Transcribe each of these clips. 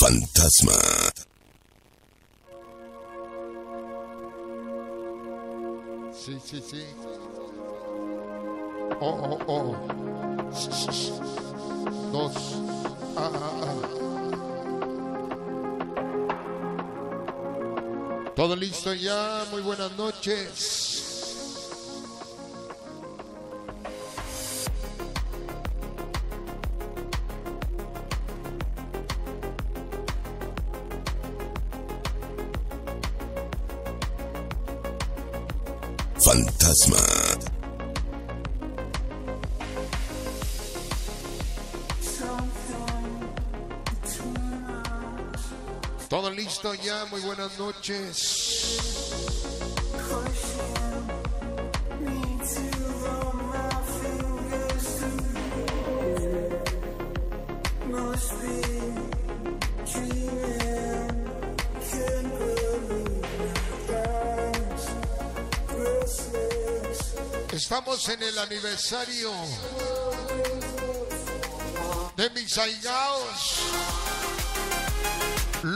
Fantasma. Sí, sí, sí. Oh, oh, oh. Dos. Ah, ah, ah. Todo listo ya. Muy buenas noches. Ya. Muy buenas noches. Estamos en el aniversario de mis aigaos,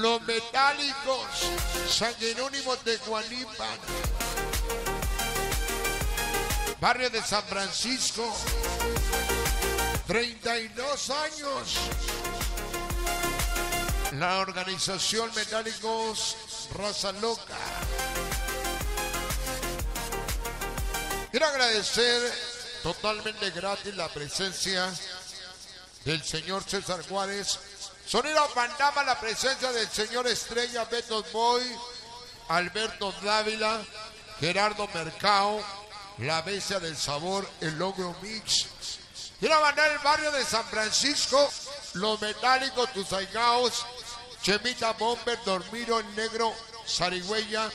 los metálicos, San Jerónimo de Guanipan, barrio de San Francisco, 32 años. La organización Metálicos Raza Loca. Quiero agradecer totalmente gratis la presencia del señor César Juárez. Sonido Pandama, la presencia del señor Estrella Beto Boy, Alberto Dávila, Gerardo Mercado, La Bestia del Sabor, el Logro Mix. Quiero mandar el barrio de San Francisco, Los Metálicos, Tus Aigaos, Chemita Bomber, Dormiro, el Negro, Sarigüeya,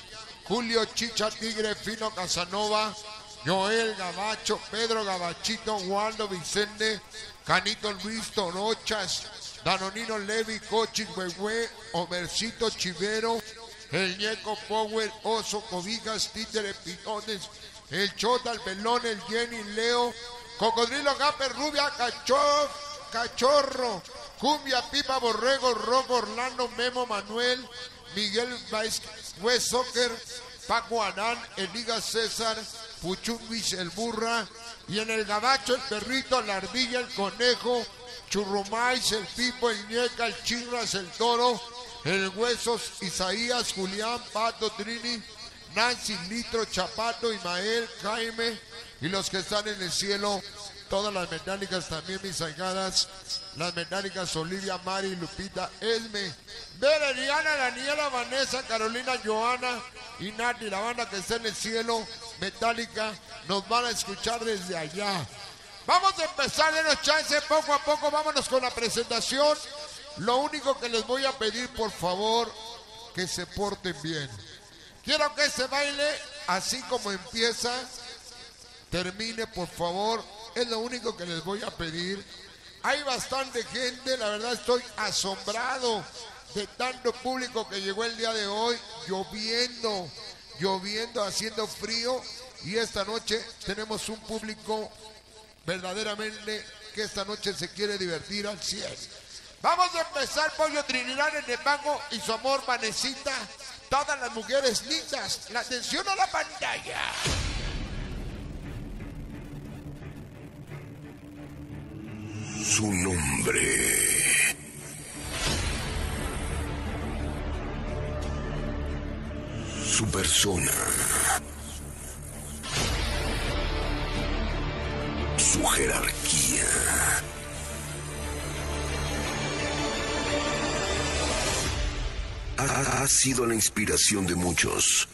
Julio Chicha Tigre, Fino Casanova, Joel Gabacho, Pedro Gabachito, Waldo Vicente, Canito Luis Torochas, Danonino Levi, Cochi Huehue, Homercito Chivero, el Ñeco Power, Oso Cobijas, Títere Pitones, el Chota, el Pelón, el Jenny Leo, Cocodrilo Gaper, Rubia, Cachorro, Cachorro, Cumbia, Pipa, Borrego, Roco, Orlando, Memo, Manuel, Miguel West Soccer, Paco Anán, Eliga César, Puchunguis, el burra, y en el gabacho el perrito, la ardilla, el conejo, churrumais, el pipo, el ñeca, el chirras, el toro, el huesos, Isaías, Julián, Pato, Trini, Nancy, Litro, Chapato, Imael, Jaime, y los que están en el cielo, todas las metálicas también mis aigadas, las metálicas Olivia, Mari, Lupita, Esme, Vera, Diana, Daniela, Vanessa, Carolina, Joana y Nati, la banda que está en el cielo, metálica, nos van a escuchar desde allá. Vamos a empezar, denos chance, poco a poco, vámonos con la presentación. Lo único que les voy a pedir, por favor, que se porten bien. Quiero que ese baile, así como empieza, termine, por favor. Es lo único que les voy a pedir. Hay bastante gente, la verdad estoy asombrado de tanto público que llegó el día de hoy, lloviendo, lloviendo, haciendo frío. Y esta noche tenemos un público verdaderamente que esta noche se quiere divertir al 100. Vamos a empezar Pollo Trinidad en el mango y su amor Vanecita. Todas las mujeres lindas, la atención a la pantalla. Su nombre. Su persona. Jerarquía. Ha, ha sido la inspiración de muchos.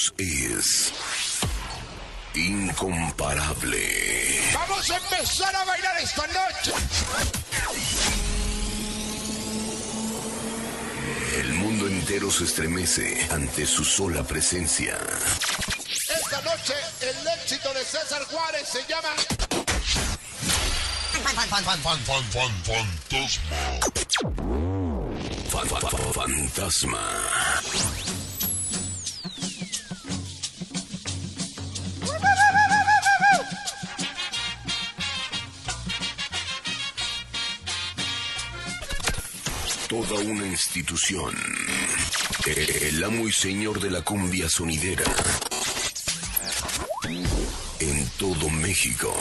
Voz es incomparable. Vamos a empezar a bailar esta noche. El mundo entero entero se estremece ante su sola presencia. Esta noche el éxito de César Juárez se llama Fantasma. Fantasma. Una institución. El amo y señor de la cumbia sonidera. En todo México.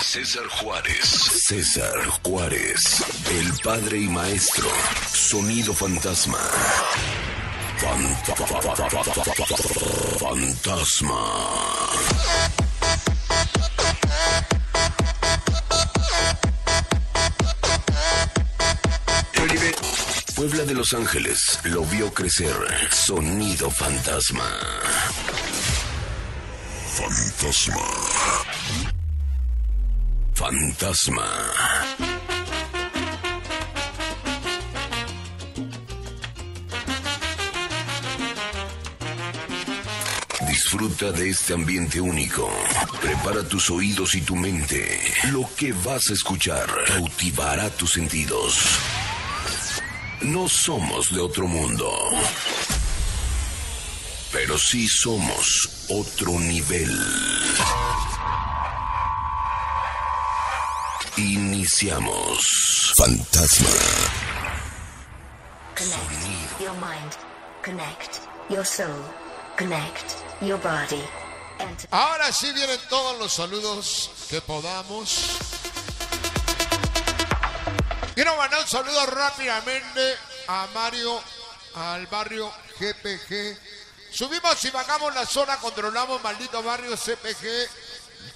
César Juárez. César Juárez. El padre y maestro. Sonido fantasma. Fantasma. Puebla de Los Ángeles lo vio crecer. Sonido fantasma. Fantasma. Fantasma. Disfruta de este ambiente único. Prepara tus oídos y tu mente. Lo que vas a escuchar cautivará tus sentidos. No somos de otro mundo. Pero sí somos otro nivel. Iniciamos. Fantasma. Connect your mind. Connect your soul. Connect your body. Enter. Ahora sí vienen todos los saludos que podamos. Quiero mandar un saludo rápidamente a Mario, al barrio GPG. Subimos y bajamos la zona, controlamos maldito barrio CPG,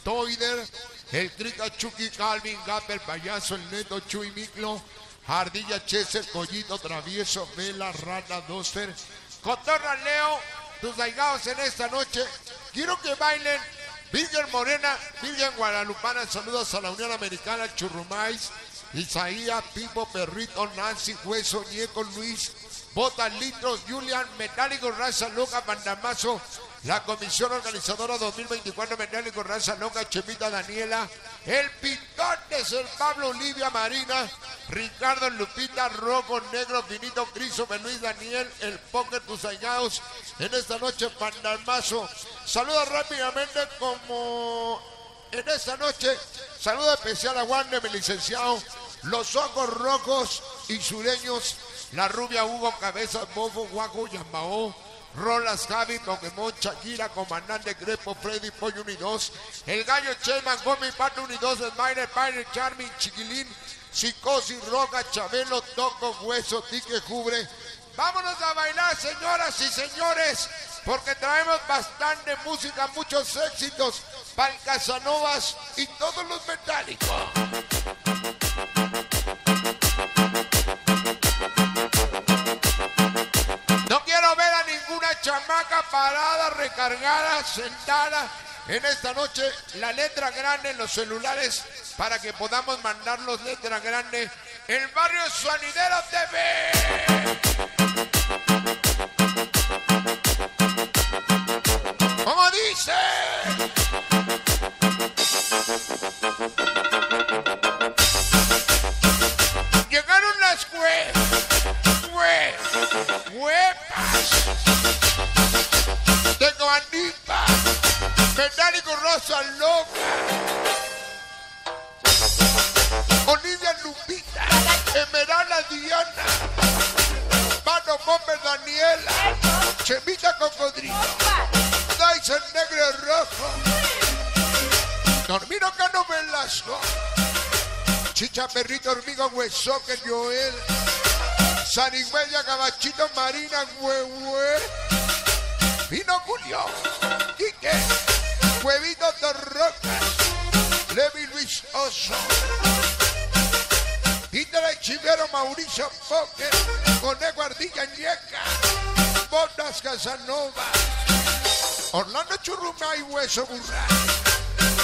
Toider, el Trita Chucky, Calvin, Gapper, Payaso, el Neto, Chuy, Miclo, Ardilla, Chester, Collito, Travieso, Vela, Rata, Doster, Cotorra, Leo, tus aigados en esta noche. Quiero que bailen Virgen Morena, Virgen Guadalupana, saludos a la Unión Americana, Churrumais, Isaías, Pipo, Perrito, Nancy, Hueso, Nieco, Luis, Botas, Litros, Julian, Metálico, Raza Loca, Mandamazo, la Comisión Organizadora 2024, Metálico, Raza Loca, Chemita, Daniela, el Pitotes, el Pablo, Olivia, Marina, Ricardo, Lupita, Rojo, Negro, Finito, Criso, Luis, Daniel, el Póker, tus en esta noche, Mandamazo. Saluda rápidamente como en esta noche. Saludo especial a Wander, mi licenciado. Los ojos rojos y sureños. La rubia Hugo Cabezas, Bofo, Guaco, Yambao. Rolas, Javi, Pokémon, Shakira, Comandante Grepo, Freddy, Pollo Unidos. El gallo Cheyman, Gómez, Pato Unidos, Smile, Pine, Charming, Chiquilín. Psicosis, Roca, Chabelo, Toco, Hueso, Tique, Cubre. Vámonos a bailar, señoras y señores, porque traemos bastante música, muchos éxitos para el Casanovas y todos los metálicos. Recargada, sentada. En esta noche, la letra grande en los celulares para que podamos mandarlos letra grande. El barrio Suanidero TV. Metálico Rosa Loca. Olivia Lupita. Emerald Diana. Mano Bomber Daniela. Chemita Cocodrilo. Dyson Negro Rojo. Dormino Cano Velasco. Chicha Perrito Hormiga Hueso que Joel. Sarigüeya Cabachito Marina Huehue. Vino Julio. Quique. Huevito Rocas. Levi Luis Oso. Peter el Chivero Mauricio Poker. Conejo Ardilla Ñeca. Botas Casanova. Orlando Churrumay Hueso Burra.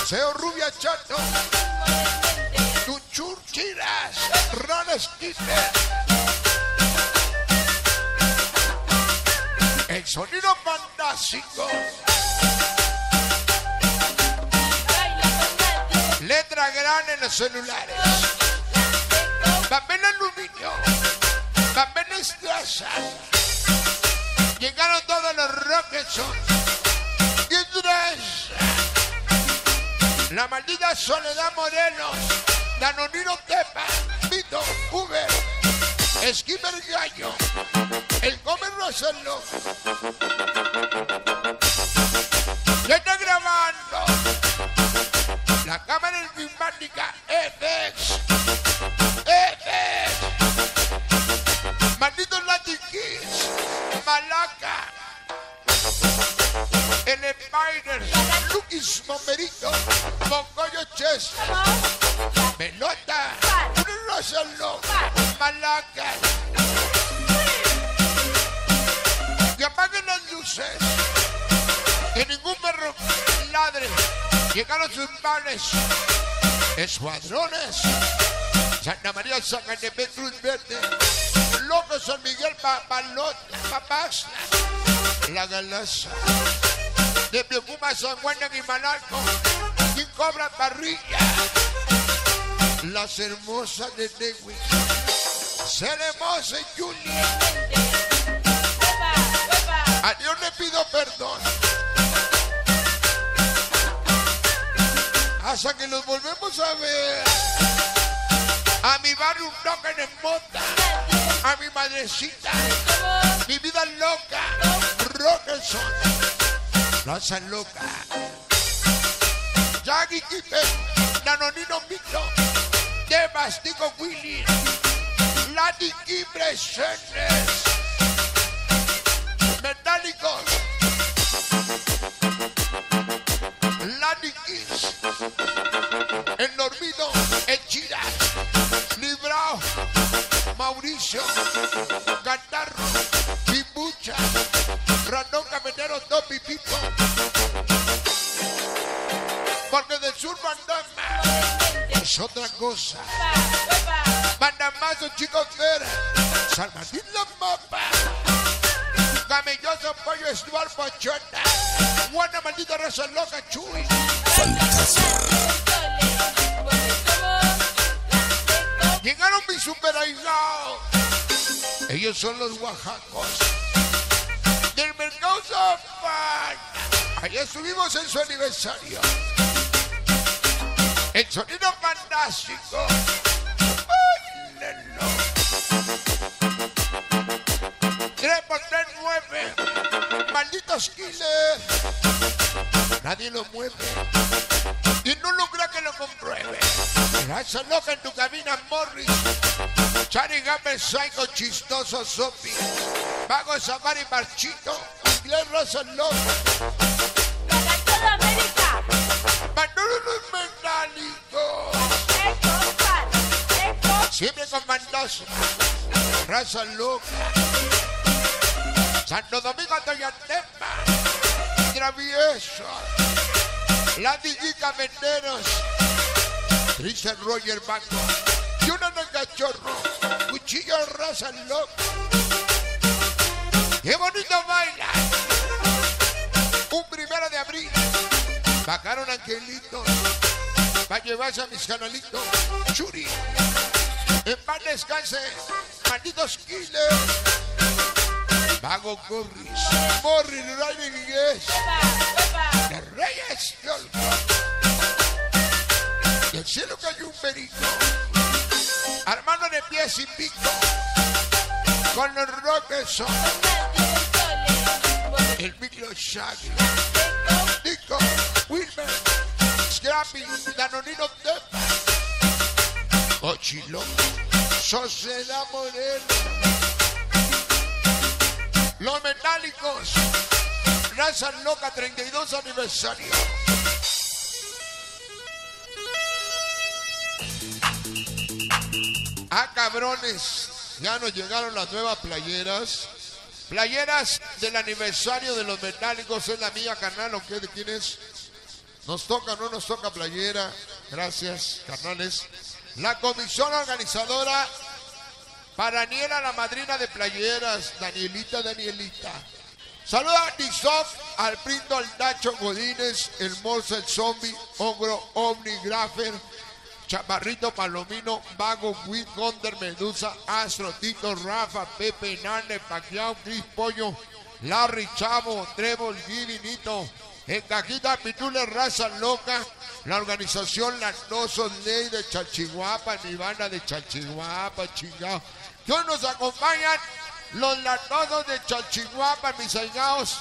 Seo Rubia Chato. Tu Churchiras, Ron Skipper. El sonido fantástico. Letra grande en los celulares. Papel aluminio. Papel estraza. Llegaron todos los Rocketson. Y tres. La maldita Soledad Morelos. Danonino Tepa. Vito Uber. Skipper Gallo. El Gómez Rosendo. Enigmática FX. Malditos Latin Kids. Malaca. El Spider. Lucas Momberito. Mongoyo Chess. Pelota. Rosendo. Malaca. Que apaguen las luces. Que ningún perro ladre. Llegaron sus panes. Escuadrones. Santa María Zacatepec Cruz Verde. Loco San Miguel Papalota. Papás. La Galaza. De Piocuma San Juan de Guimanalco. Y Cobra Parrilla. Las hermosas de Newi. Ser hermosa y Julia. A Dios le pido perdón. Hasta que nos volvemos a ver. A mi barrio un toque de mota. A mi madrecita. Mi vida loca. Rockerson. Plaza loca. Jaggy Kipe. Nanonino Mito. Devastico Willy. Lati Presentes. Metálicos. El dormido. El Chira. Librao. Mauricio. Catarro. Pimbucha. Randón Caminero. Topi Pipo. Porque del sur Bandama es otra cosa. Bandamazo, chicos, Vera. San Martín la mapa. Camelloso, pollo, estual, pochota. Buena maldita raza loca, chuy. Aislados. Ellos son los oaxacos. Del mercado Zafán. Allá estuvimos en su aniversario. El sonido fantástico. Báilenlo. 3 por 3, 9. Malditos killers. Nadie lo mueve. Y no logra que lo compruebe. Raza loca en tu cabina, Morris. Chari Gamer, Psycho, chistoso, Sopi. Pago Safari, Marchito. Inglés, Raza loca. Manolo los metálicos. Siempre con Mendoza. Raza loca. Santo Domingo Toyatepa. Travieso. La Digica Menderos. Tristan Roger Banco. De cachorro. Cuchillo raza loca. ¡Qué bonito baila! Un primero de abril. Bajaron angelitos. Para llevarse a mis canalitos. Churi. En paz descanse. Malditos killers. Vago Corris. Morris, Riley Guiguez. De Reyes Yolco. Del cielo cayó un perico. Armando de pies y pico. Con los Rocketson. El micro Shaggy. Nico. Wilmer. Scrappy. Danonino Tepa. Ochilo. Sociedad Moreno. Los metálicos. Raza Loca 32 aniversario. Ah, cabrones. Ya nos llegaron las nuevas playeras. Playeras del aniversario de los metálicos. Es la mía, carnal. ¿O qué? ¿De quién es? ¿Nos toca no nos toca playera? Gracias, carnales. La comisión organizadora para Daniela, la madrina de playeras, Danielita, Danielita. Saluda a Nisof, al Prindo, al Nacho Godínez, el Morse, el Zombie, Ogro, Omni, Graffer, Chaparrito, Palomino, Vago, Win, Gonder, Medusa, Astro, Tito, Rafa, Pepe, Nane, Paquiao, Cris Pollo, Larry, Chavo, Trevor, Giri, Nito, en Cajita, Pitule, Raza Loca, la organización Lanosos Ley de Chalchihuapa, mi banda de Chalchihuapa, chingado. Que nos acompañan los lanosos de Chalchihuapa, mis aigaos.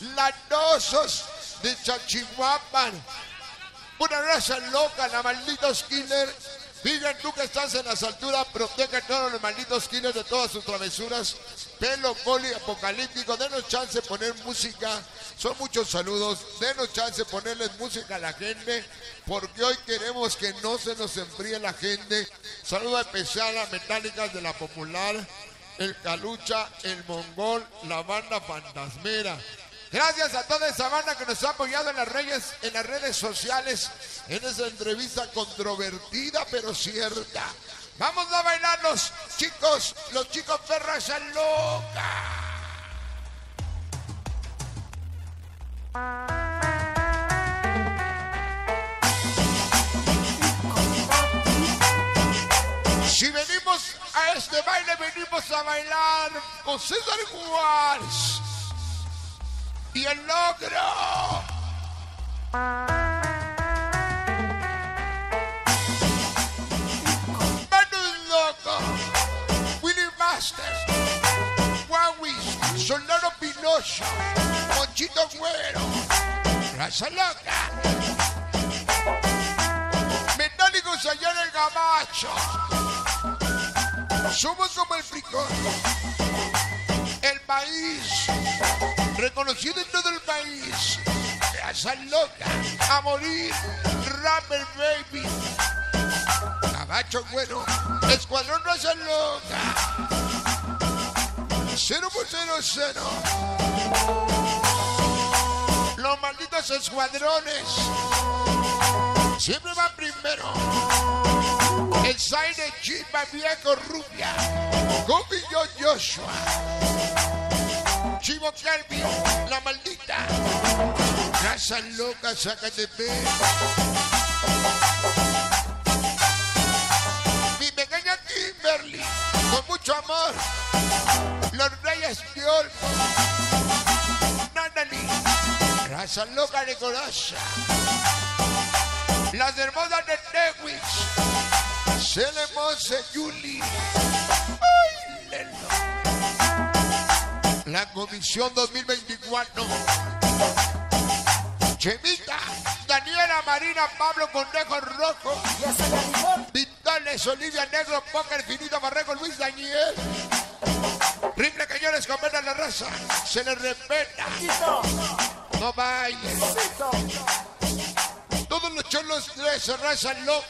Lanosos de Chalchihuapa. Una raza loca, la malditos killer. Digan tú que estás en las alturas, protege a todos los malditos killers de todas sus travesuras. Pelo, coli, apocalíptico. Denos chance de poner música. Son muchos saludos. Denos chance de ponerles música a la gente. Porque hoy queremos que no se nos enfríe la gente. Saludo especial a Metálicas de la Popular. El Calucha, el Mongol, la banda Fantasmera. Gracias a toda esa banda que nos ha apoyado en las redes, en las redes sociales, en esa entrevista controvertida pero cierta. Vamos a bailar los chicos, los chicos perras al Si venimos a este baile, venimos a bailar con César Juárez y el logro. Soldado Pinocho, Monchito Güero, Raza Loca, Metálicos allá en el Gabacho. Somos como el frijol, el maíz, reconocido en todo el país. Raza loca, a morir, rapper baby. Cabacho bueno, escuadrón raza loca. Cero por cero cero. Los malditos escuadrones siempre van primero. El Zaire Chimba viejo rubia. Yo Joshua. Chivo Calvi, la maldita. Casa loca, sácate pe. Mi pequeña Kimberly, con mucho amor. Los Reyes de Olmo. Nandani. Raza loca de Colosa. Las hermosas de Tewis. Celemose Yuli. Ay, lelo. La Comisión 2024. Chemita, Daniela Marina, Pablo Conejo Rojo, Vitales, Olivia Negro, Póker Finito, Barreco, Luis Daniel. Rifle Cañones, cometa la raza, se les respeta. No bailen. Todos los cholos de esa raza loca.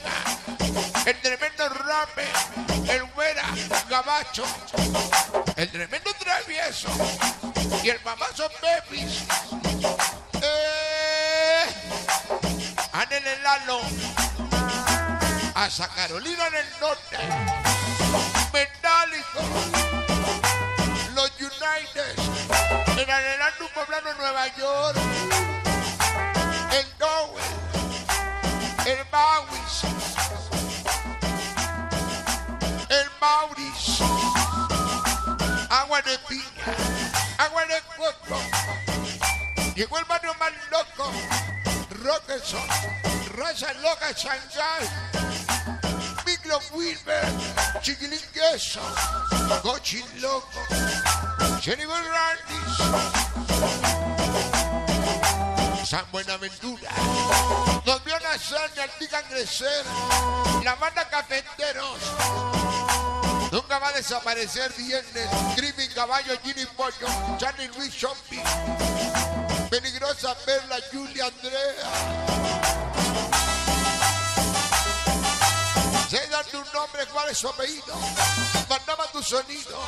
El tremendo rape, el güera, gabacho, el tremendo travieso y el mamazo Pepis. Eh, Anel Lalo. Hasta Carolina del Norte. Metálico. Los United. En adelante un poblano Nueva York. El Mauris. Agua de piña. Agua de coco. Llegó el barrio más loco. Rockerson. Raza loca Shanghai. Micro Wilber. Chiquilín queso. Cochín loco. Jennifer Randis. San Buenaventura. Nos vio nacer y altican crecer. La banda Cafeteros. Nunca va a desaparecer viernes. Creepy Caballo, Ginny Pollo, Charlie Luis Shopping. Peligrosa Perla, Julia Andrea. Sé dar tu nombre, cuál es su apellido. Mandaba tu sonido.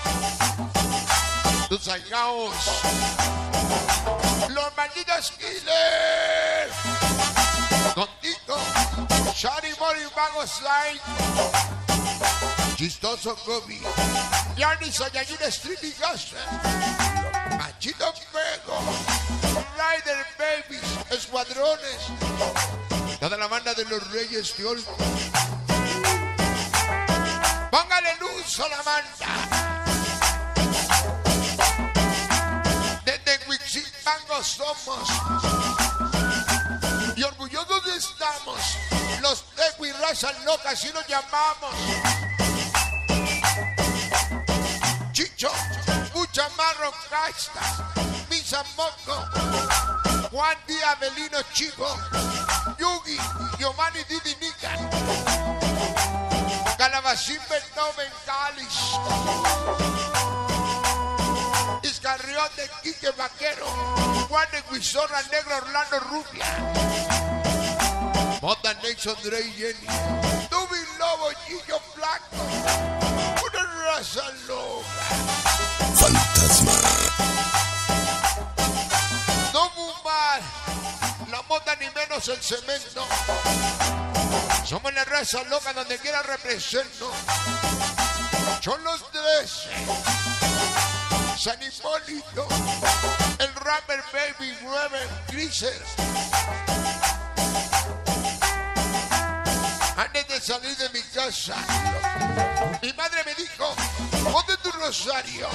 Tus aigaos. Los malditos killers. Contigo, Shari Mori, Mago Slide. Chistoso Gobi. Yanni Sayajin Street y. Machito Pego. Rider Babies. Escuadrones. Toda la banda de los Reyes de. Póngale luz a la banda. Somos. Y orgullosos estamos. Los Tequi razas locas, así nos llamamos. Chicho, mucha marro casta, Misa Moco, Juan Díaz Belino Chico, Yugi, Giovanni Didi Nica, Calabacín Beethoven Cáliz, Iscarrión de Quique Vaquero, Juan de Guizorra Negro Orlando Rubia, Mota Nixon Dre Jenny, Dubi Lobo Gillo Blanco, una raza loca. Fantasma. No fumar, la mota ni menos el cemento. Somos la raza loca donde quiera represento. Son los tres. San Hipólito, el rapper Baby 9, Griser. Antes de salir de mi casa, mi madre me dijo, ponte tu rosario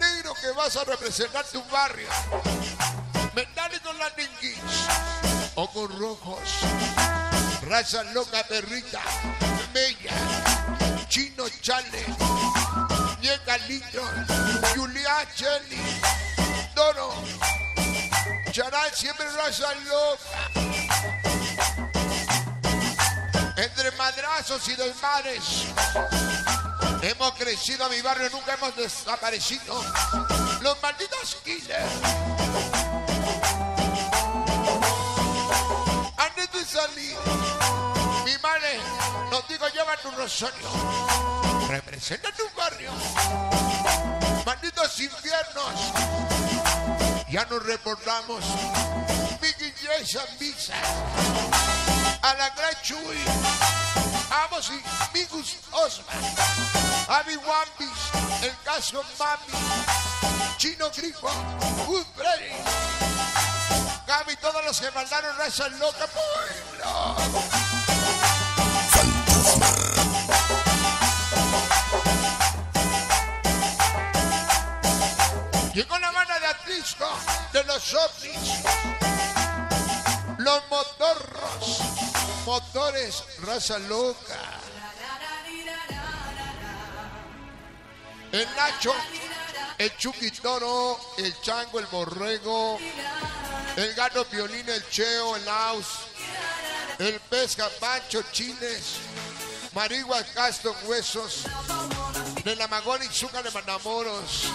negro que vas a representar tu barrio. Vendale con las ojos rojos, raza loca perrita, bella, chino chale, ñeca litro, Julia Cheli, Doro, charal siempre raza loca. Entre madrazos y desmanes. Hemos crecido, mi barrio nunca hemos desaparecido. Los malditos killers. Antes de salir, mi madre nos dijo, lleva tu rosario. Representa tu barrio. Malditos infiernos. Ya nos reportamos. Mickey Jason Misa. A la gran Chuy. Amos y Migus Osman. Abby Wambis, el caso Mami, Chino Grifo, Good Freddy, Gaby, todos los que mandaron raza loca, pueblo. Llegó la banda de Atlisco, de los ovnis, los motorros, motores, raza loca. El Nacho, el Chucky Toro, el Chango, el Borrego, el Gato Violín, el Cheo, el Aus, el Pesca Pancho Chines, Marigua Castro Huesos, de la Magón y Zuca de Manamoros.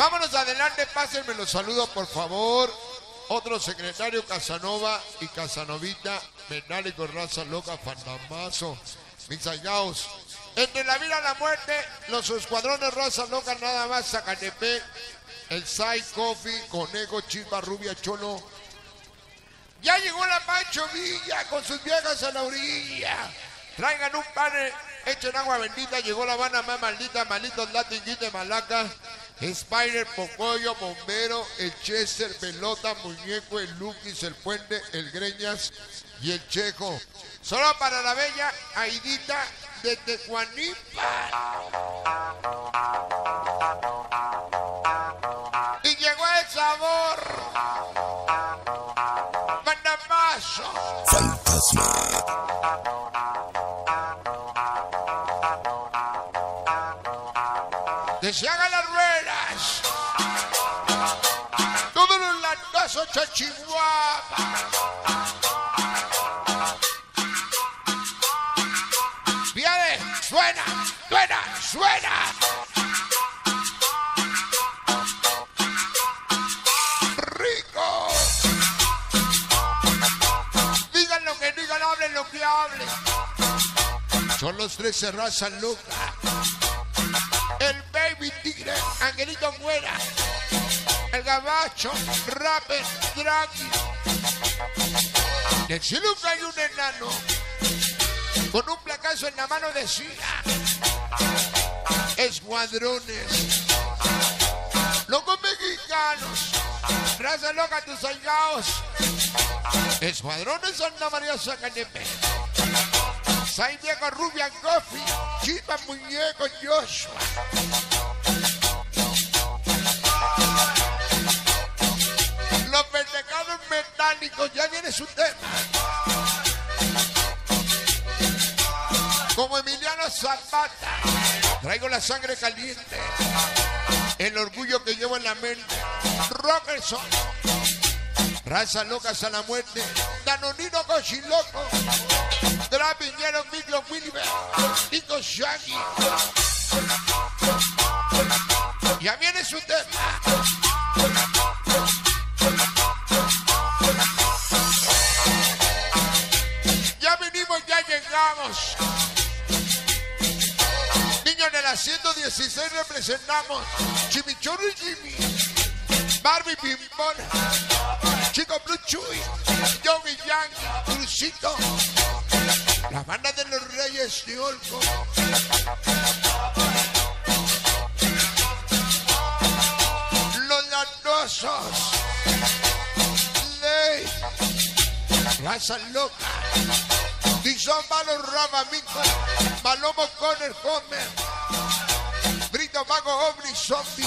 Vámonos adelante, pásenme los saludos por favor. Otro secretario Casanova y Casanovita, Menali con raza loca, Fandamazo, Misayaos. Entre la vida y la muerte, los escuadrones raza loca nada más, Zacatepec, el Sai Coffee, Conejo, Chispa, Rubia, Cholo. Ya llegó la Pancho Villa con sus viejas a la orilla. Traigan un pan, echen agua bendita, llegó la Habana más maldita, malitos Latin de Malaca. Spider, Pocoyo, Bombero, el Chester, Pelota, Muñeco, el Luquis, el Puente, el Greñas y el Checo. Solo para la bella Aidita de Tecuanipa. Y llegó el sabor. Mandamazo. Fantasma. que se hagan las ruedas. Viene, suena, suena, suena. Rico. Digan lo que digan, hablen lo que hablen. Son los tres razas locas el baby tigre, Angelito Muera, el gabacho, rapper, draghi. Del cielo hay un enano con un placazo en la mano decía escuadrones locos mexicanos raza loca tus salgados escuadrones Santa María Zacanepe San Diego Rubian Coffee Chipa Muñeco Joshua ya viene su tema como Emiliano Zapata. Traigo la sangre caliente, el orgullo que llevo en la mente. Rockerson, raza loca hasta la muerte. Danonino Cochiloco, Drapiñero Micro Wilber, Nico Shaggy. Ya viene su tema. Llegamos. Niños de la 116 representamos Chimichurri Jimmy, Barbie Pimpón, Chico Blue Chuy, Yogi Yang, Crucito, la banda de los Reyes de Olco. Los lanosos, Ley, Raza Loca. Dixon Malo Rabamico, Malomo Conner Homer, Brito Mago Omni Zombie,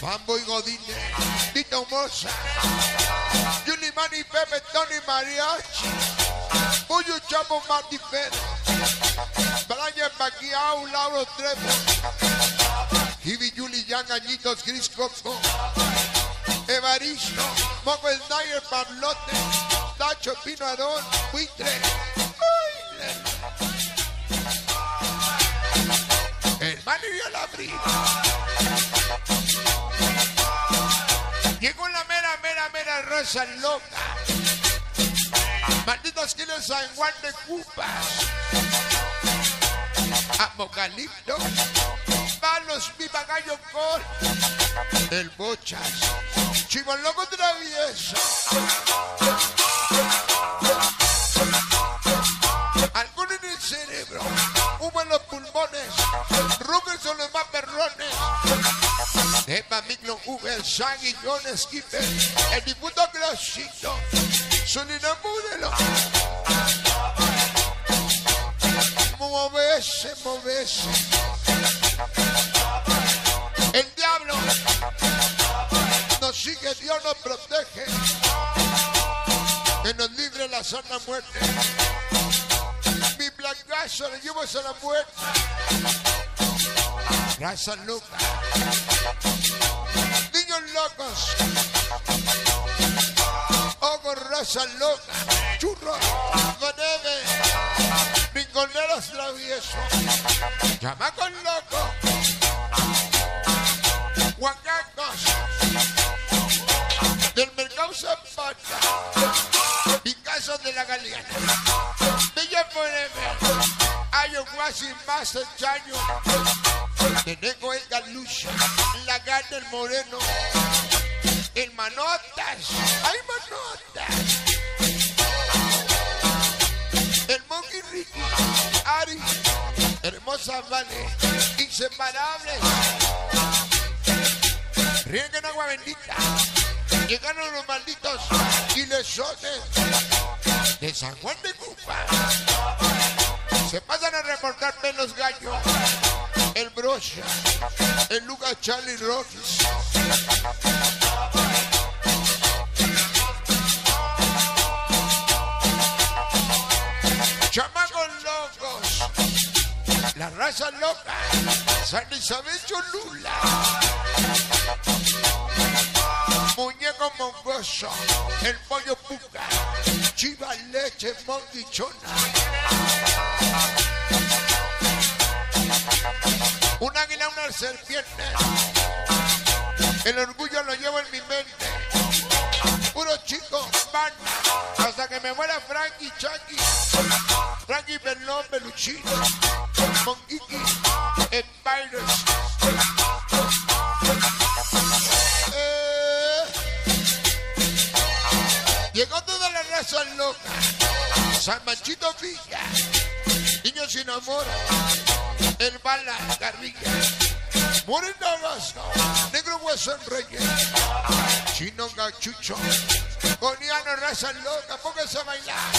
Bambo y Godine, Tito Moza, Juli Mani Pepe Tony Mariachi, Puyo Chapo Marti Pérez, Brian Maquiao, Lauro Trepo, Gibi Juli Yang Añitos Gris Coco, Evaristo, Moco Pablote, Tacho Pino Arón, Buitre. El man y la brida. Llegó la mera, mera, mera raza loca. Malditos kilos San Juan de Cupas. Apocalipto. Palos, mi gallo cor. El bochas. Chivo loco travieso. Pulmones, Rubén son los más perrones. Epa, Miclo, Uber, Shaggy, John Skipper, el difunto Grosito, Solino Modelo. Moverse, moverse. El diablo nos sigue, Dios nos protege. Que nos libre la sana muerte. Mi blancazo le llevo a la muerte. Raza loca. Niños locos. Ojo, raza loca. Churro. Maneve. Rinconeros traviesos. Chamacos locos. Huacacos. Del mercado Zapata. Picasso de la Galeana. Forever. Ayo Guasi más el chaño. Tenego el Galucha. La gana el Moreno. El Manotas. ¡Ay, Manotas! El Monkey Ricky. Ari. Hermosa Vale. Inseparables. Rieguen agua bendita. Llegaron los malditos gilesones de San Juan de Cupa. Se pasan a reportar pelos gallo, el brocha, el Lucas Charlie Rockies. Chamacos locos, la raza loca, San Isabel Cholula. Muñeco mongoso, el pollo puca, chiva leche mondichona. Un águila, una serpiente. El orgullo lo llevo en mi mente. Puro chico, van. Hasta que me muera Frankie Chucky. Frankie Bernón Beluchino. Monguiki. El virus. Eh. Llegó toda la raza loca. San Machito Villa. Niño sin amor. El bala Garriga. Moreno Gasco. Negro Hueso Reyes. Chino Gachucho. Goniano raza loca. Póngase a bailar.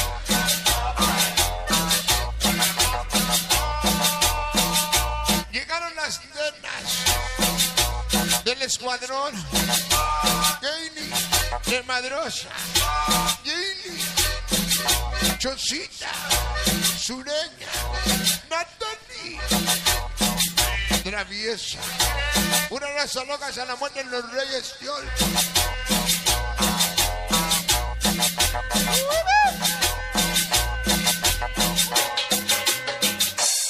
Llegaron las nenas del escuadrón. Gailey de Madrosa. Gailey. Chosita. Sureña. Natalie. Traviesa. Una raza loca se la muerte en los Reyes Fiol.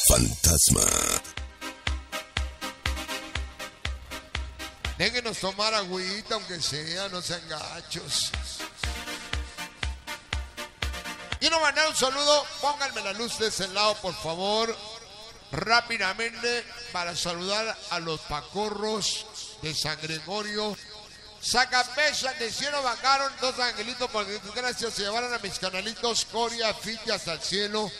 Fantasma. Tomar agüita, aunque sea, no sean gachos. Quiero mandar un saludo, pónganme la luz de ese lado, por favor, rápidamente, para saludar a los pacorros de San Gregorio. Sacapechas de cielo bajaron dos angelitos por desgracia, se llevaron a mis canalitos Coria, Fiti hasta el cielo.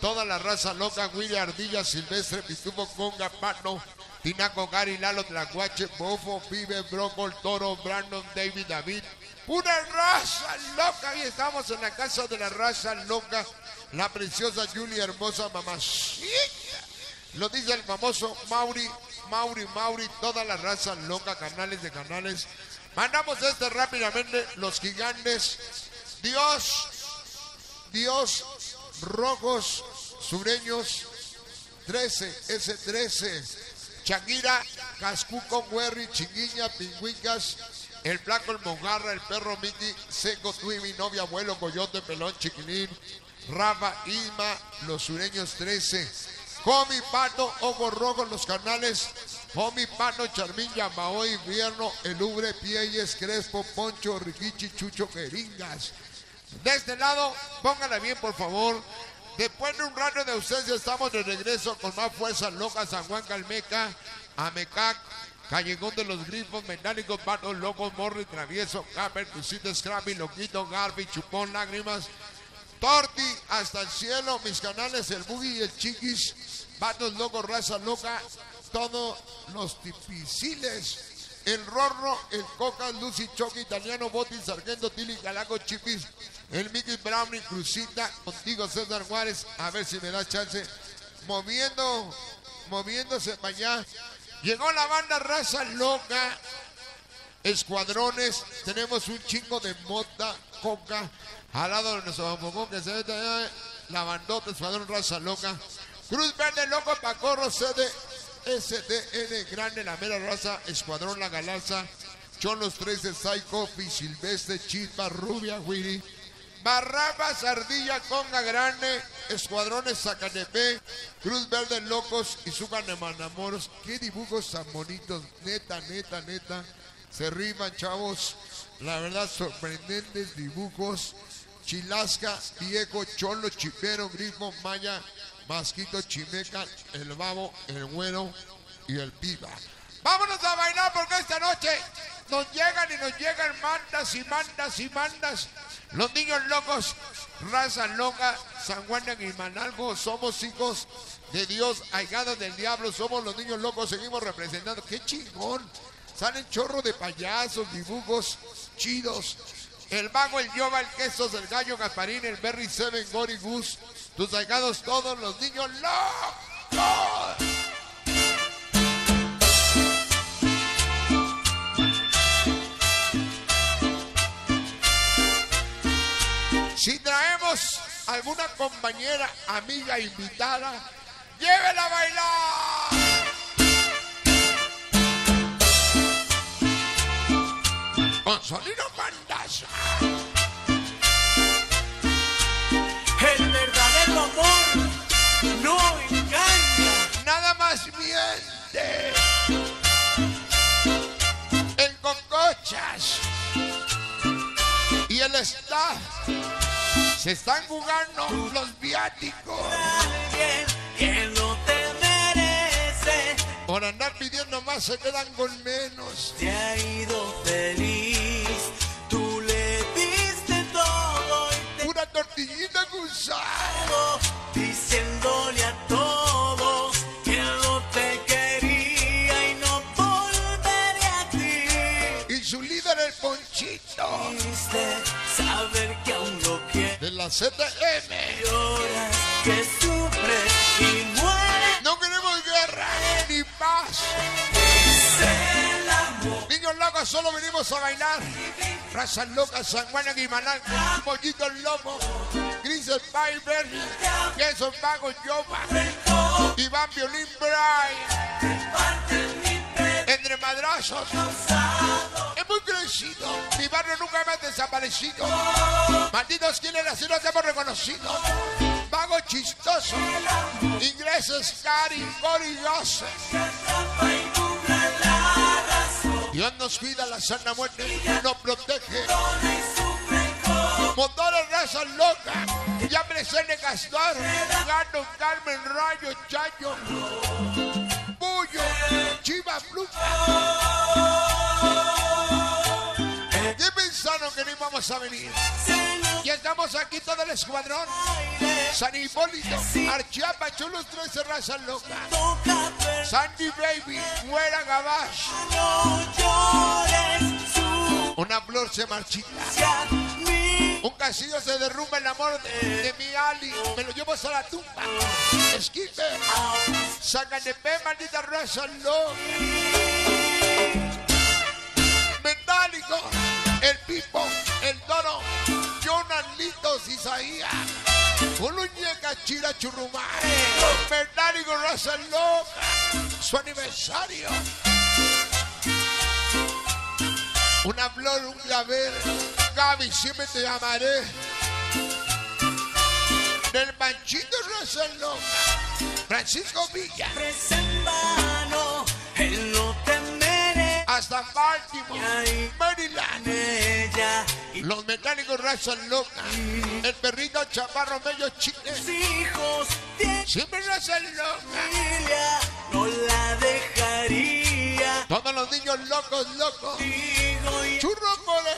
Toda la raza loca, Willy Ardilla, Silvestre, Pitufo, Conga, Pano, Tinaco, Gary, Lalo, Tlacuache, Bofo, Vive, Bronco, Toro, Brandon, David, David. Una raza loca. Y estamos en la casa de la raza loca. La preciosa Julia, hermosa mamacita. Lo dice el famoso Mauri, Mauri, Mauri, toda la raza loca, canales de canales. Mandamos este rápidamente, los gigantes. Dios, Dios, rojos, sureños, 13, S13. Shakira, Cascuco, Werry, Chinguiña, Pingüicas, el Blanco, el Mojarra, el Perro Miki, Seco, Tui, mi novia, abuelo, Coyote, Pelón, Chiquilín, Rafa, Isma, los sureños 13. Comi, Pato, Ojos Rojos, los canales. Comi, Pato, Charmín, Yamao, Invierno, El Ubre, Pieyes, Crespo, Poncho, Riquichi, Chucho, Jeringas. De este lado, póngala bien, por favor. Después de un rato de ausencia, estamos de regreso con más fuerza loca. San Juan Calmeca, Amecac, Callejón de los Grifos, Metálicos, Patos, Locos, Morri, Travieso, Caper, Cusito, Scrappy, Loquito, Garby, Chupón, Lágrimas. Torti hasta el cielo, mis canales, el Boogie y el Chiquis, Patos Locos, Raza Loca, todos los tipiciles, el Rorro, el Coca, Lucy Choque, Italiano, Boti, Sargento, Tili, Galaco, Chipis, el Mickey Brownie, Crucita, contigo César Juárez, a ver si me da chance, moviendo, moviéndose para allá. Llegó la banda Raza Loca, escuadrones, tenemos un chingo de mota, coca, al lado de nuestro bambocón que se ve allá, la bandota, escuadrón Raza Loca, Cruz Verde Loco, Pacorro, sede SDN Grande, la mera raza, Escuadrón La Galarza, Cholos 13, Psycho, Silvestre, Chispa, Rubia, Willy, Barrabas, Ardilla, Conga Grande, Escuadrones Zacatepe, Cruz Verde Locos y Sugan de Manamoros. Qué dibujos tan bonitos, neta, neta, neta. Se riman, chavos. La verdad, sorprendentes dibujos. Chilasca, Viejo, Cholo, Chipero, Grifo, Maya, Masquito, Chimeca, el Babo, el Güero y el Piba. Vámonos a bailar porque esta noche nos llegan y nos llegan mandas y mandas y mandas. Los niños locos, raza loca, San Juan de Guimanalgo, somos hijos de Dios, aigados del diablo, somos los niños locos, seguimos representando. ¡Qué chingón! Salen chorro de payasos, dibujos chidos. El vago, el yoga, el quesos, el gallo, Gasparín, el Berry Seven, Gori Gus, tus aigados todos los niños locos. Si traemos alguna compañera, amiga, invitada, llévela a bailar. Se están jugando los viáticos. Alguien no te merece. Por andar pidiendo más se quedan con menos. Te ha ido feliz. Tú le diste todo. Y te... Una tortillita con sal. ZM. lloras, que sufre y muere. No queremos guerra ni paz. Niños locos, solo venimos a bailar. Razas locas, San Juan Guimalán, Pollito Lomo, Grises Piper, Jason Vago Yoba, Iván Violín Brian. Entre madrazos, hemos crecido. Mi barrio nunca más desaparecido. Malditos quienes así nos hemos reconocido. Vago chistoso, ingleses, cari. Dios nos cuida la sana muerte, nos protege. Motores razas locas, ya presente Castor, Gato, Carmen, Rayo, Chayo, Bullo, Chiva, Pluca. ¿Qué pensaron que no íbamos a venir? Ya estamos aquí todo el escuadrón. San Hipólito, Archiapa, Chulos, 13 razas locas. Toca ver, Sandy Baby, Muera Gabash. Una flor se marchita. Un casillo se derrumba el amor de, de mi Ali. Me lo llevo hasta la tumba. Esquipe. Sacan de pe, maldita raza loca. Metálico. El Pipo. El Toro. Jonas Litos Isaías. Uluñeca Chira Churrumá. Metálico raza loca. Su aniversario. Una flor, un clavel. Gaby, siempre te llamaré. Del manchito raza loca. Francisco Villa. en vano, él no te merece Hasta Baltimore. Maryland. ella y Los mecánicos raza loca. El perrito chaparro medio chile. hijos Siempre raza loca. familia, no la dejaría. Todos los niños locos, locos. Churro morena.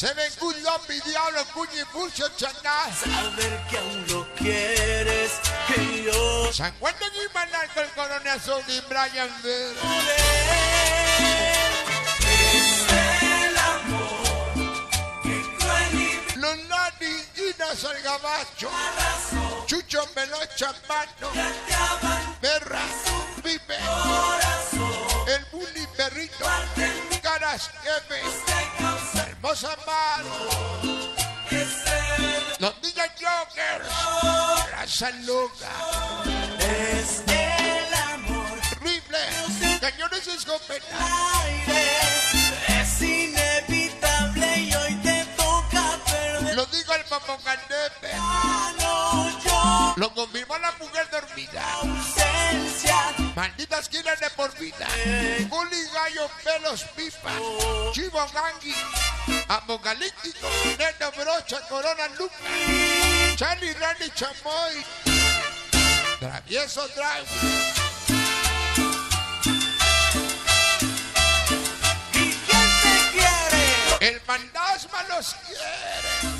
Tan feliz Se ven good mi diablo, cuñi, pulso, chacal. saber que aún lo quieres, que yo San Juan de Guimarães con el coronazo de Brian Vera. el amor que cruel y Los Lani, Inas, el Gabacho. Chucho, Melocha, Mano. Berra, Pipe. El Bully, Perrito. Caras, F. Hermosa Mano. Los niños Jokers. Raza loca. es el amor. Rifle. Cañones escopeta. aire es inevitable y hoy te toca perder. Lo digo el Papocanepe. No, yo Lo confirmó la mujer dormida. ausencia Malditas esquinas de por vida. Bully, gallo, pelos, pipa. Chivo, gangui. Apocalíptico. Neto, brocha, corona, luca. Charlie, Randy, chamoy. Travieso, drive. ¿Y quién te quiere? El fantasma los quiere.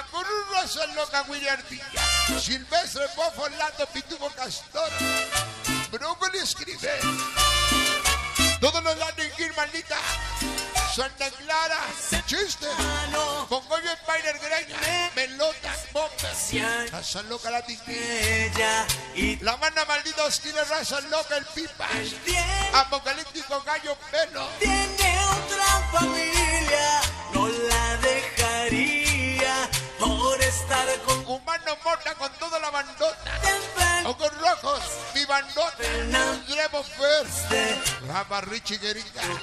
Macurru Rosa Loca William Ardilla. Silvestre Bofo Orlando Pitubo Castor. Brócoli escribe. Todos los dan en maldita. Santa Clara. Chiste. Congoyo Spider Greña. Melota. Bomba. Raza Loca la ella y La manda maldita esquina raza loca el pipa. Apocalíptico gallo pelo. tiene otra familia, no la dejaría estar con Humano morta con toda la bandota. Ojos rojos, mi bandota. Drevo First. De Rama Richie quiero.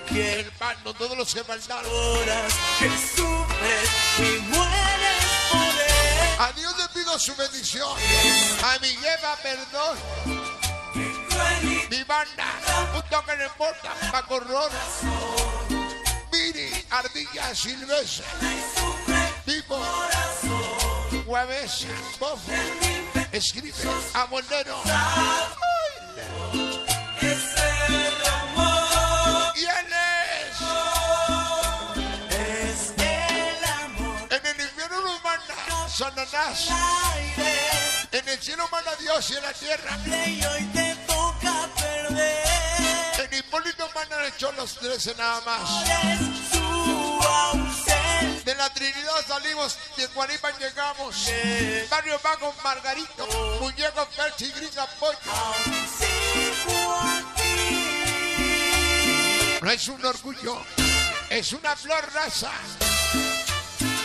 El bando, todos los horas que sufres y mueres por él. A Dios le pido su bendición. A mi Eva, perdón. Mi banda, un toque en porta, Paco. Miri, Ardilla Silvestre. Pipo. Jueves, Bofo. Escribe, Amonero. ¿Quién es? Es el amor Sananás. aire. En el cielo manda Dios y en la tierra. Y. En Hipólito mandan el los 13 nada más. La Trinidad salimos, de Guaripa llegamos. Barrio Vago, Margarito, Muñeco, Perchi, sigo aquí. No es un orgullo, es una flor raza.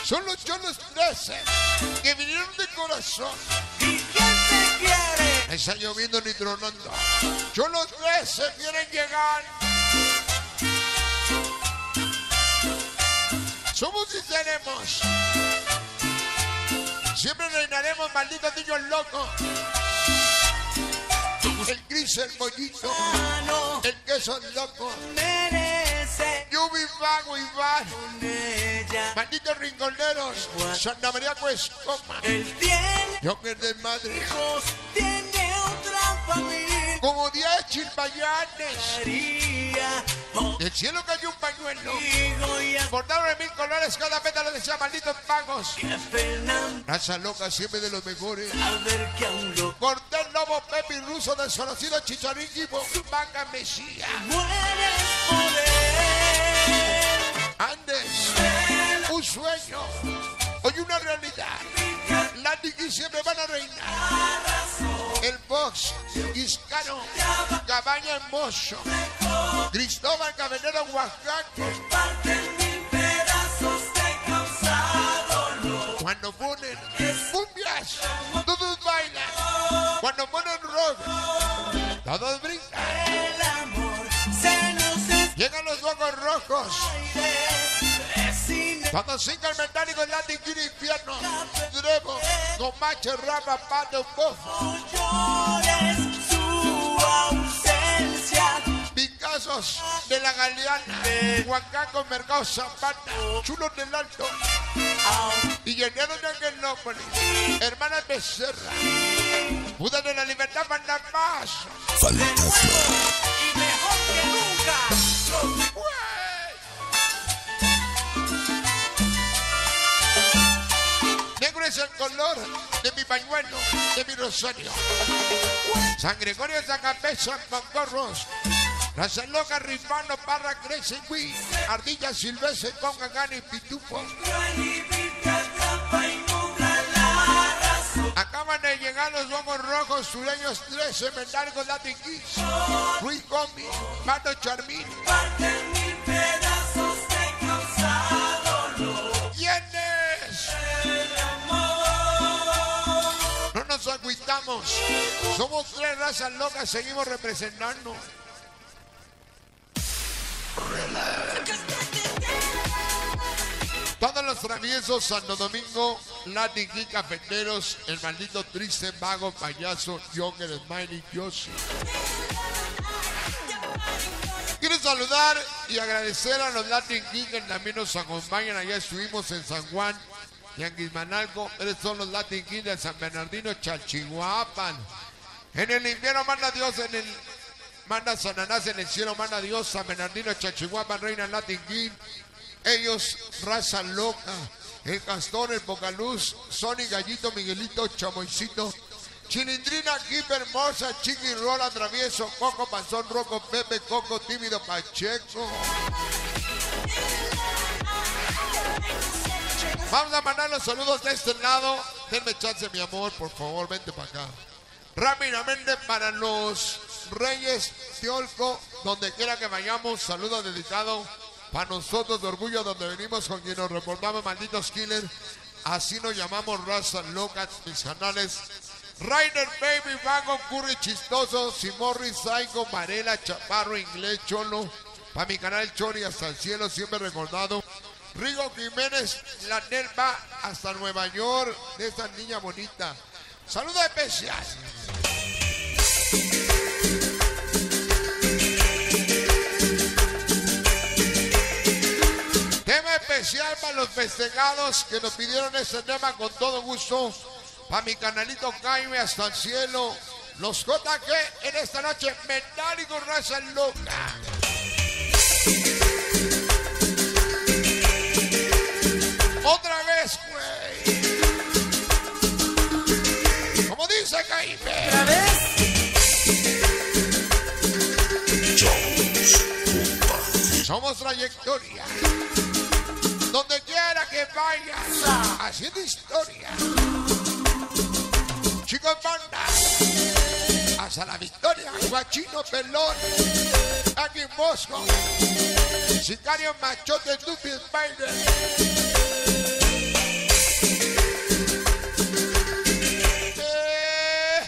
Son los cholos 13 que vinieron de corazón. ¿Y quién te quiere? Está lloviendo ni tronando. Cholos 13 quieren llegar. Somos y tenemos. Siempre reinaremos, malditos niños locos. El gris, el pollito, el queso loco. merece Yubi, Vago, con ella. Malditos rinconeros. Santa María tiene Yo que de madre. hijos, tiene otra familia. Como 10 chilpayanes. María, Del cielo cayó un pañuelo. y Bordaron en mil colores cada pétalo de ese malditos pagos. Raza loca siempre de los mejores. que Cortés, Lobo, Pepe y Ruso, desconocido, Chicharín, Gibo, Vaca, Mesía. Andes, un sueño, hoy una realidad. La Niki siempre van a reinar. El Box, Iscano, Cabaña en Mozo, Cristóbal Caballero, causado. Cuando ponen cumbias, todos bailan. Cuando ponen rock, todos brincan. El Llegan los ojos rojos. desina. Todos cinco metálicos, Latin King Infierno, Comache, Rama, Pato, Bofo, Llores su ausencia. Picassos de la Galeana, Huacaco, Mercado, Zapata, Chulos del Alto y Lleneros de Angelópolis, Hermanas Becerra, Buda de la Libertad, Mandamás. Fantasma. Es el color de mi pañuelo, de mi rosario. San Gregorio, Zacapé, San Pancorros. Raza Loca, Rifano, Parra, Crece, Gui, Ardilla Silvestre, Conga, Gana y Pitufo. Acaban de llegar los ojos rojos, sureños 13, Mendargo, Latin Kids, Luis Gomi, Pato Charmín. Nos agüitamos. Somos tres razas locas, seguimos representando. Todos los traviesos, Santo Domingo, King Cafeteros, el maldito triste vago payaso, Joker, Smiley, Yoshi. Quiero saludar y agradecer a los Latin King que también nos acompañan. Allá estuvimos en San Juan, Yanguismanalco. Esos son los Latin King de San Bernardino, Chalchihuapan. En el infierno manda Dios, en el manda Sananás, en el cielo manda Dios, San Bernardino, Chalchihuapan, Reina Latin. Ellos, raza loca. El castor, el Pocaluz, Sony, Gallito, Miguelito, Chamoycito. Chilindrina, Keep Hermosa, Chiqui, Rola, Travieso, Coco, Panzón, Roco, Pepe, Coco, Tímido, Pacheco. Vamos a mandar los saludos de este lado. Denme chance, mi amor, por favor, vente para acá. Rápidamente para los Reyes Teolco, donde quiera que vayamos, saludo dedicado para nosotros de orgullo, donde venimos con quien nos reportamos, malditos killers. Así nos llamamos raza loca, mis canales. Rainer Baby, Vago, Curry, Chistoso, Simorri, Psycho, Marela, Chaparro, Inglés, Cholo. Para mi canal Chori hasta el cielo, siempre recordado. Rigo Jiménez, la Nerva, hasta Nueva York, de esta niña bonita. Saludos especial. Tema especial para los festejados que nos pidieron este tema con todo gusto. Para mi canalito Jaime hasta el cielo. Los JG en esta noche, Metálico Raza Loca. Otra vez, güey. Como dice Caipe. Otra vez. Somos, trayectoria. Donde quiera que vayas, haciendo historia. Chicos, banda. Hasta la victoria. Guachino pelón. En Mosco. Sicario machote, Dupi Spider. Eh.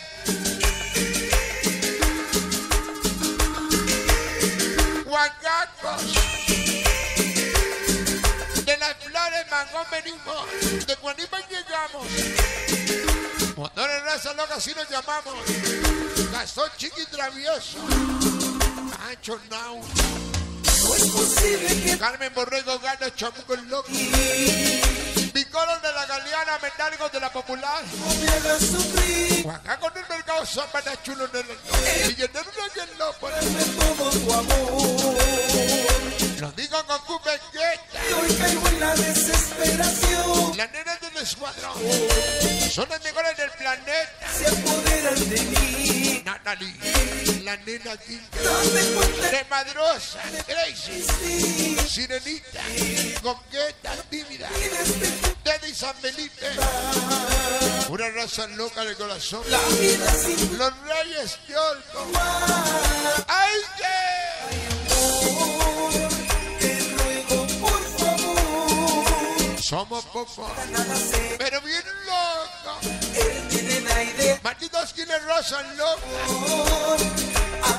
Huacacos. De las flores mangón venimos. De Guanima llegamos. Motores raza loca así nos llamamos. Gastón chiqui travieso. Ancho now. No es posible que Carmen Borrego gana chamuco el loco. Picolos de la Galeana, metálicos de la Popular. no. Acá con el mercado Zapata chulo en el billetero de el amor. Lo digo con cupequeta. Y hoy caigo en la desesperación. Las nenas del escuadrón son las mejores del planeta. Se apoderan de mí. Natalie, la nena de Madrosa, Crazy, sí. Sirenita, Coqueta, Tímida, Tienes Teddy San Felipe. Una raza loca de corazón. la vida sin Los Reyes de Olco. ¡Ay, qué! Somos pocos, pero bien locos. Él tiene rozan locos.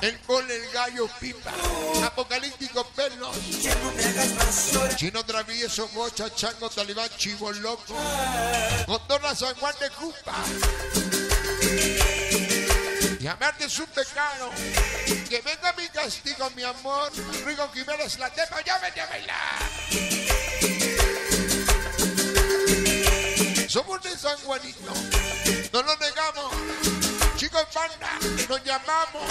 El cole, el gallo, pipa. Apocalíptico, pelos. Chino travieso, mocha, chango, talibán, chivo, loco. Contorna, San Juan de Cupa. Llamarte es un pecado. Que venga mi castigo, mi amor. Rigo Jiménez, la tepa, vete a bailar. Somos de San Juanito. No lo negamos. Chicos, banda, nos llamamos.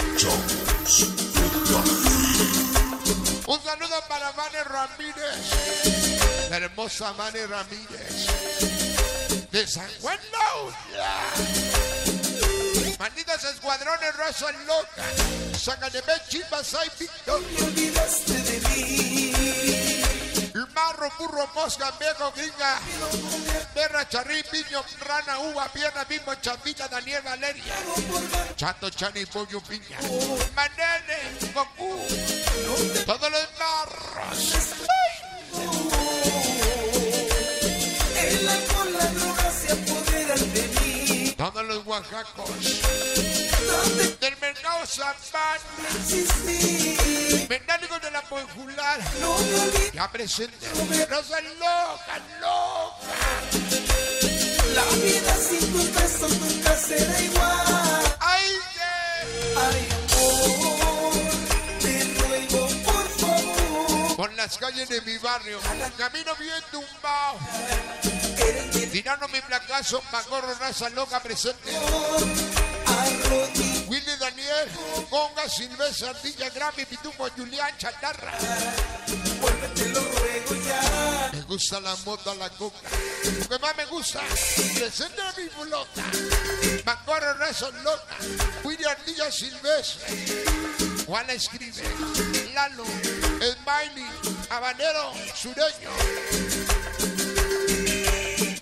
Un saludo para Vane Ramírez. La hermosa Vane Ramírez. De San Juan Laura. Malditos escuadrones razas locas. Sácame chivas, hay victoria. Marro, burro, mosca, viejo, gringa. Perra, charrí, piño, rana, uva, pierna, mismo, chapita, Daniel, Valeria. Chato, chani, pollo, piña. Manene, Goku. Todos los marros. Oaxacos. ¿Dónde Del mercado existí? Metálicos de la olvides. Ya presente. Rosa loca, loca. La vida sin tus besos nunca será igual. ¡Ay! Ay, amor, te ruego, por favor. Por las calles de mi barrio. Camino bien tumbado. Eres mi placazo, Magorro, raza loca presente. Willy Daniel, Conga, Silvestre, Ardilla, Grammy, Pitufo, Julián, Chatarra. Me gusta la moto, la coca. Lo que más me gusta, presente a mi bulota. Magorro, raza loca. Willy Ardilla, Silvestre. Juana escribe. Lalo, Smiley, Habanero, Sureño.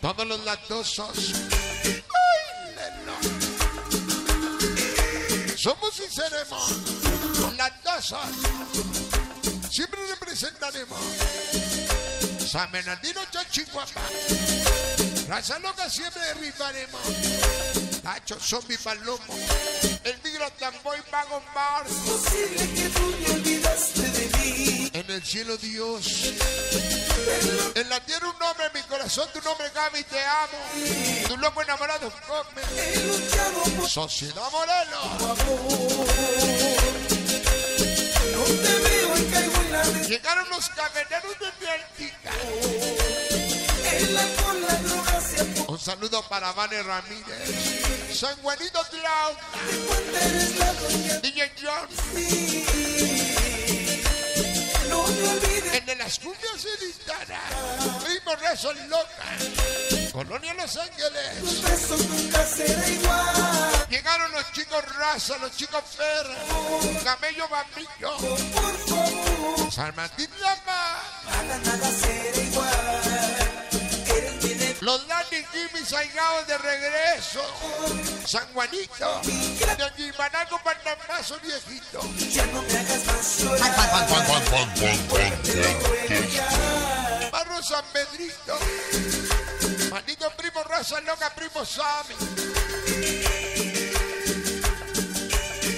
Todos los lactosos. ¡Ay, neno! Somos y seremos lactosos. Siempre representaremos. San Bernardino, Chachihuapa. Raza loca siempre rifaremos. Tacho, zombie, palomo. El migro, tamboy, vago, mar. Posible que tú me olvidaste de mí. En el cielo Dios. En la tierra un nombre, en mi corazón tu nombre Gaby, te amo. Tu loco enamorado, come. Sociedad Morelos. Llegaron los camioneros de mi. Un saludo para Vane Ramírez. San Juanito de DJ John. El de las cumbias. Primo Rezo Loca. Colonia Los Ángeles. Tus besos nunca será igual. Nico Raza, los chicos Fer, Camello Bambillo, San Martín Lama, Nada, nada será igual. Los Dani Jimmy Saigados de regreso, San Juanito, de Guimanaco Panamazo viejito, Ya no me hagas más. Barro San Pedrito, maldito primo Raza Loca, primo Sammy.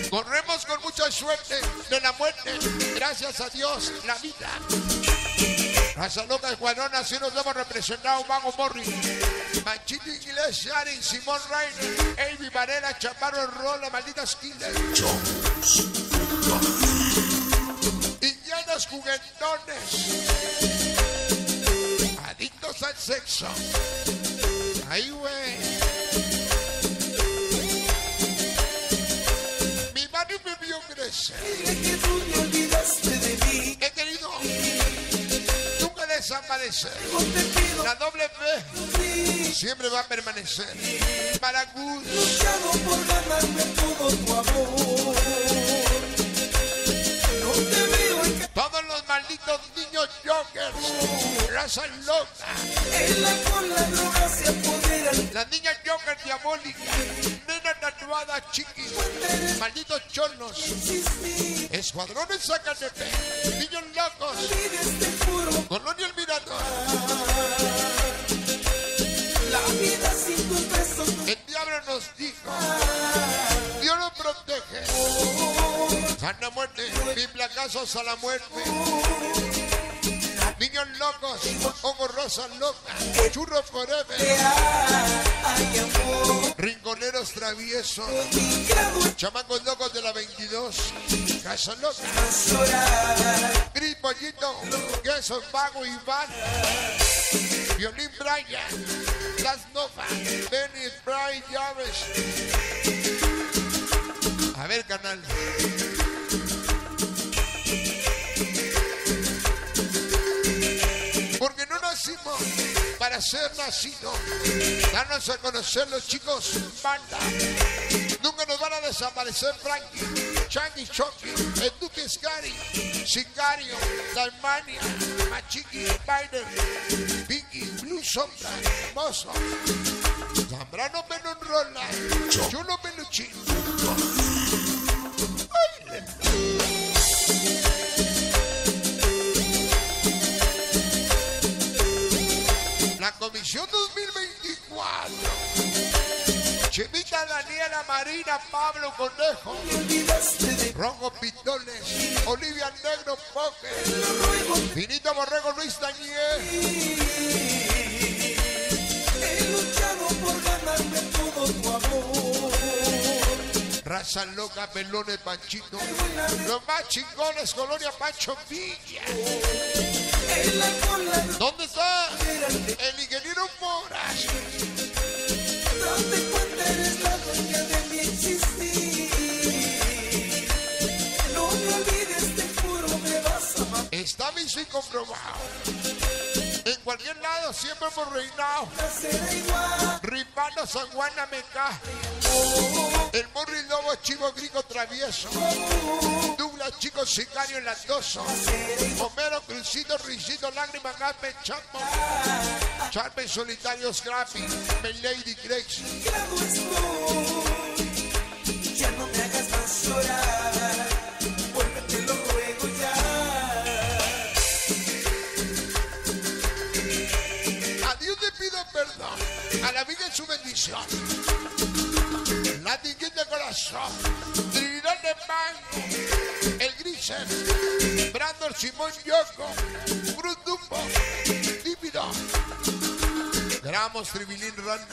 Corremos con mucha suerte de la muerte, gracias a Dios, la vida. Raza Loca de Guadalajara, así nos hemos representado Mago Morri, Machito Inglés, Simón Reiner, Avi Varela, Chaparro Rola, malditas killers. Indianos juguetones, adictos al sexo. Ahí, güey. Mi mano me vio crecer. Dile que tú me olvidaste de mí. He querido desaparecer. La doble sufrir. siempre va a permanecer. Para Luchado por ganarme todo tu amor. No te veo en, todos los malditos niños jokers, raza loca, en la con la droga se apoderan. Las niñas jokers diabólicas, nenas tatuadas chiquis, malditos Insistí, escuadrones sacan de pe, niños locos. Colonia El Mirador, La vida sin tus besos el diablo nos dijo, Dios nos protege, sana muerte, mi placazos a la muerte. Niños locos, ojos rosas locas, churros forever, rinconeros traviesos, chamacos locos de la 22, casa loca, gris pollito, quesos vago Iván, violín Brian, las Nova, Dennis Brian Llaves. A ver, canal. Para ser nacidos. Danos a conocer los chicos banda. Nunca nos van a desaparecer Frankie, Changi Chucky, el Duque Scary, Sicario, Dalmania, Machiqui, Spider, Vicky, Blue Sombra, Mozo, Zambrano Menonrola, Chulo Peluchín. La Comisión 2024. Chivita Daniela Marina Pablo Conejo. Rojo Pitones, Olivia Negro Poker, Finito Borrego Luis Daniel. Raza Loca, Pelones Panchito, los más chingones, Colonia Pancho Villa. ¿Dónde está? El comprobado. En cualquier lado siempre hemos reinado. Ripano San Juan Amecá. El morri lobo chivo griego travieso. Douglas chico sicario latoso. Homero Crucito, Risito, Lágrima, Gape, Chapo. Charpe solitario, Scrappy. Me hagas más llorar. La vida en su bendición. Kid de corazón. Trinidad de mango. El Grisen. Brandon Simón Yoko. Cruz Dumbo. Típido. Gramos Tribilín Rana.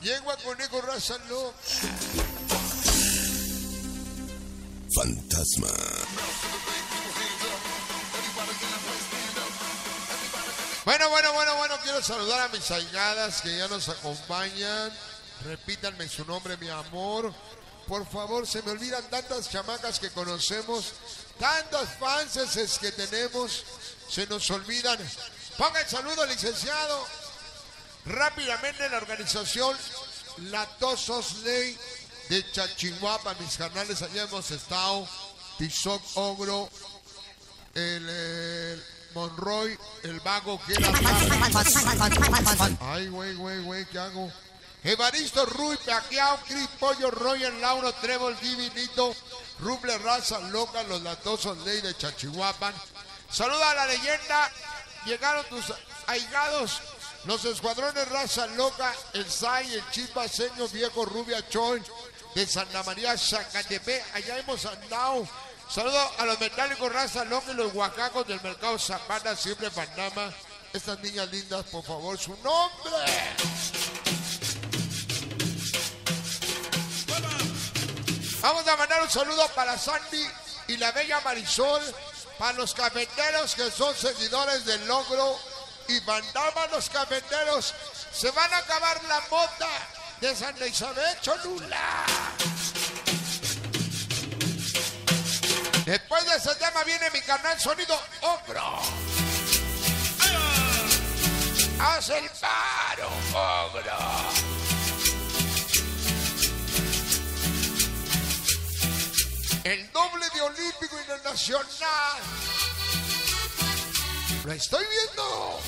Yegua Conejo Raza Loca. Fantasma. Bueno, bueno, bueno, bueno, quiero saludar a mis aigadas que ya nos acompañan. Repítanme su nombre, mi amor. Por favor, se me olvidan tantas chamacas que conocemos, tantos fans que tenemos, se nos olvidan. Ponga el saludo, licenciado. Rápidamente la organización Latosos Ley de Chachihuapa, mis canales, allá hemos estado. Tizoc Ogro, el, el Monroy, el vago que era Ay, güey, güey, güey, ¿qué hago? Evaristo Rui, Paquiao, Cris Pollo, Roger, Lauro, Trébol, Divinito, Ruble, Raza, Loca, Los Latosos, Ley de Chachihuapan. Saluda a la leyenda. Llegaron tus ahigados, los escuadrones Raza Loca, el SAI, el Chispaseño, Viejo Rubia Choy, de Santa María, Zacatepec. Allá hemos andado. Saludo a los metálicos Raza y los huacacos del mercado Zapata, siempre Panamá. Estas niñas lindas, por favor, su nombre. Vamos a mandar un saludo para Sandy y la bella Marisol, para los cafeteros que son seguidores del logro y mandaba los cafeteros. Se van a acabar la mota de Santa Isabel Cholula. Después de ese tema viene mi canal Sonido Ogro. Haz el paro, Ogro. El doble de olímpico internacional. Lo estoy viendo.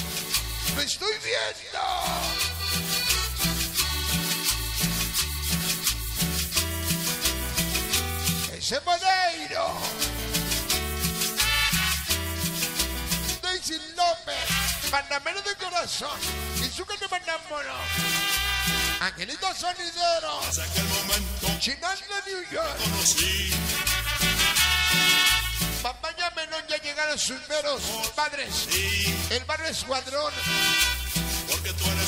Lo estoy viendo. Ese Madeiro. Panamero de corazón. Que te mandamos. Angelito Sonidero. Hace aquel momento Chinanda, New York. conocí Papaya Menón ya llegaron sus meros padres. El barrio Escuadrón.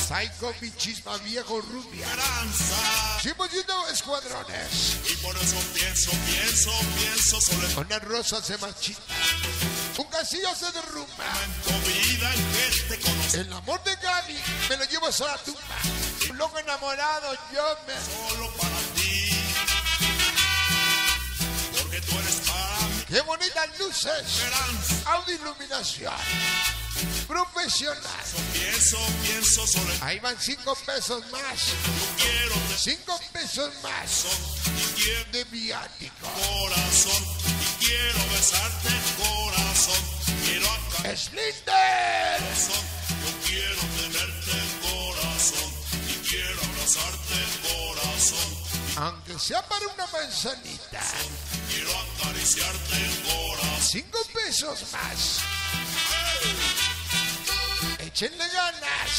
Psycho, mi chisma viejo rubia. siendo escuadrones. y por eso pienso, pienso, pienso solo en Una rosa se marchita. Un casillo se derrumba. tu vida en que te conocí El amor de Gaby me lo llevo a la tumba. Un loco enamorado, yo me. solo para ti porque tú eres para mi Qué bonitas luces. esperanza Audio iluminación. Profesional. pienso, pienso solo Ahí van cinco pesos más. quiero Cinco pesos más quiero de viático. corazón y quiero besarte corazón quiero acá Slinder. corazón yo quiero tenerte corazón y quiero abrazarte corazón Aunque sea para una manzanita. quiero acariciarte corazón Cinco pesos más. Échenle ganas.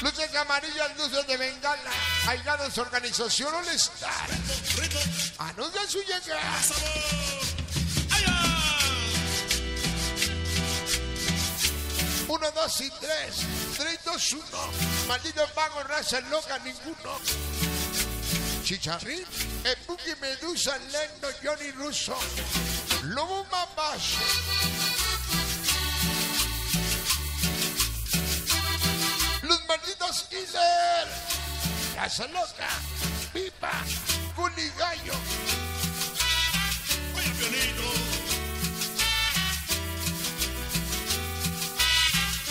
Luces amarillas, luces de bengala. Aislados organización All Star. Anuncia su llegada. Uno, dos y tres. Tres, dos, uno. Maldito pago, raza loca, ninguno. Chicharrín, Epuki Medusa, Lendo, Johnny Russo, Lobo Mapazo. Los malditos Killer, Casa Loca, Pipa, Culigallo, oye pianito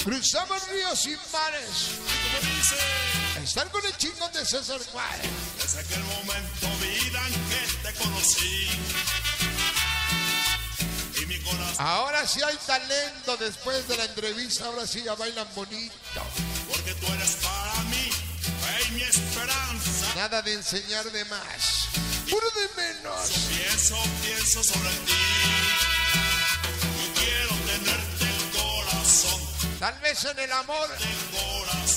cruzamos ríos y mares. como dice Estar con el chingón de César Juárez. desde aquel momento vida en que te conocí y Ahora sí hay talento después de la entrevista, ahora sí ya bailan bonito. porque tú eres para mí fe y mi esperanza Nada de enseñar de más, puro de menos. pienso pienso solo en ti yo quiero tenerte el corazón Tal vez en el amor corazón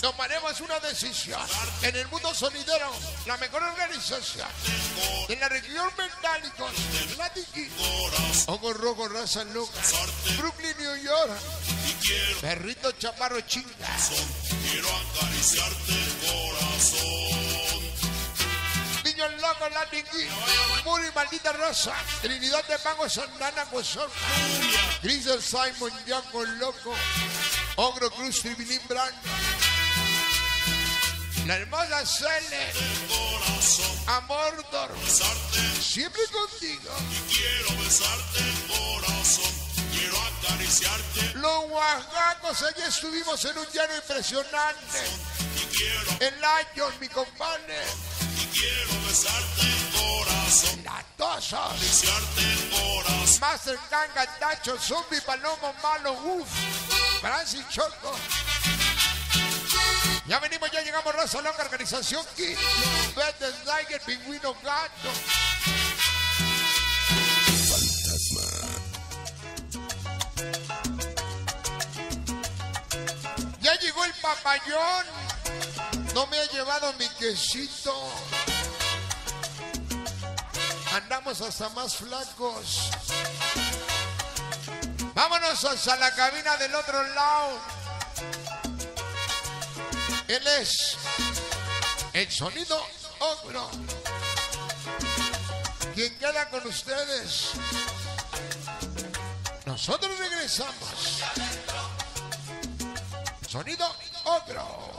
tomaremos una decisión. En el mundo sonidero, la mejor organización de la región metálicos, Latiki, Ojo Rojo, Raza Loca, Brooklyn, New York, Perrito Chaparro Chinga, quiero acariciarte el corazón Niños Locos, Latiki, Muri Maldita Rosa, Trinidad de Pago, Santana, Guasón, Grisel Simon, Yanko Loco, Ogro Cruz, Tribilín Brando, la hermosa corazón Amordor, besarte siempre contigo. y quiero besarte el corazón quiero acariciarte Los oaxacos, allí estuvimos en un llano impresionante. y quiero, En años, mi compadre. y quiero besarte el corazón, Latosos. acariciarte el corazón. Master Ganga, Tacho, Zombie, Palomo, Malo, Uf, Francis Choco. Ya venimos, ya llegamos, Raza Longa, Organización Kid, Vete Sniper, Pingüino Gato. Ya llegó el papayón. No me ha llevado mi quesito. Andamos hasta más flacos. Vámonos hasta la cabina del otro lado. Él es el sonido ogro. Quien queda con ustedes. Nosotros regresamos. Sonido ogro.